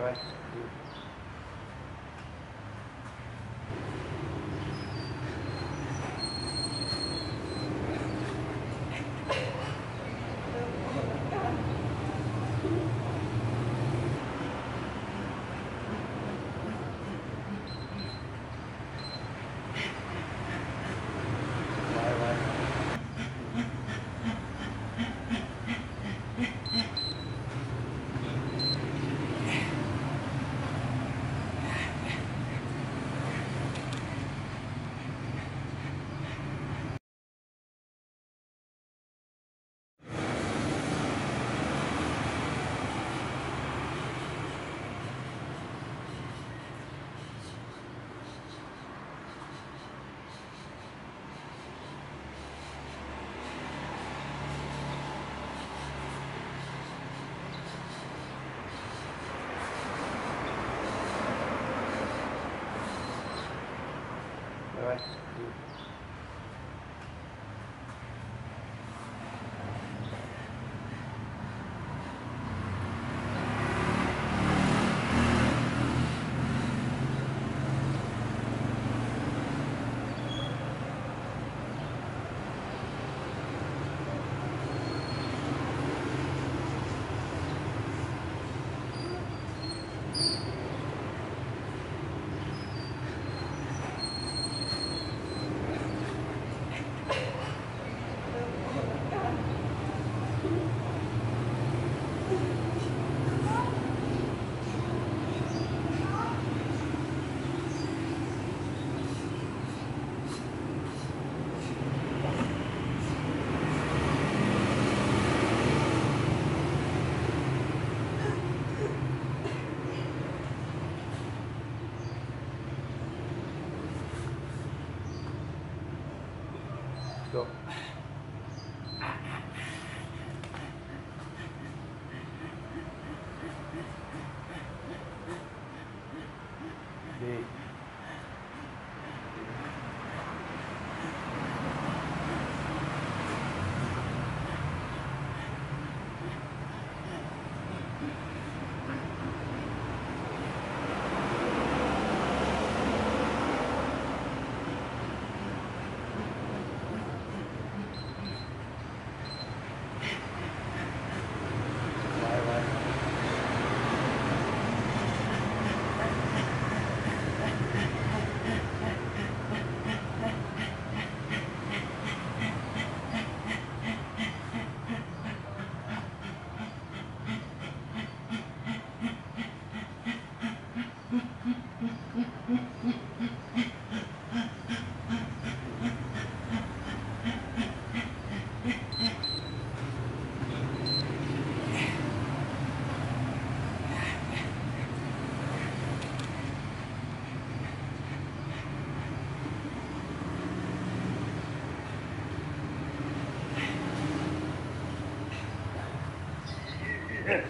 rồi バイ。と。で Đây.